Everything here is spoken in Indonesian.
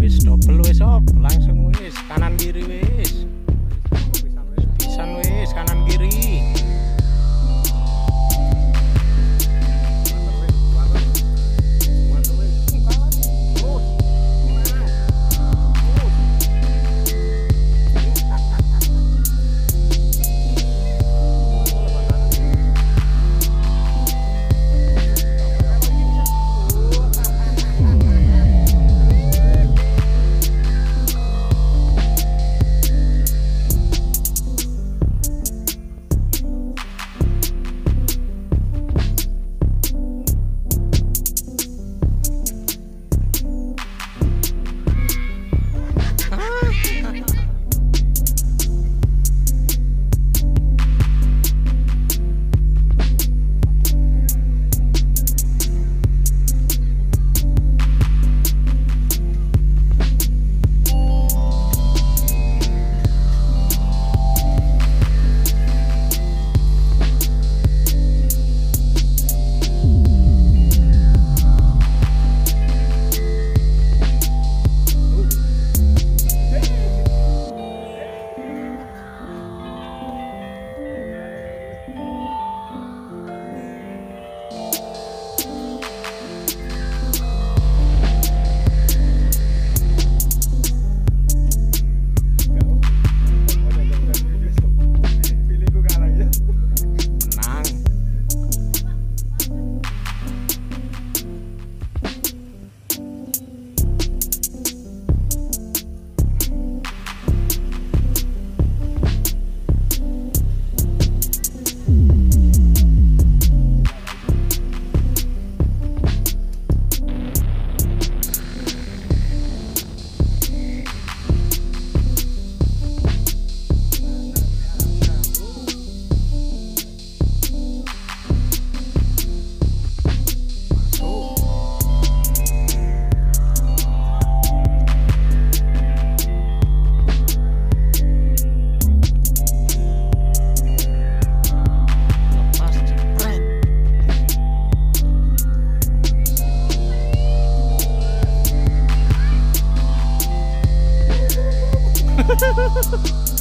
wis double wis op. Langsung wis kanan kiri wis. Bye.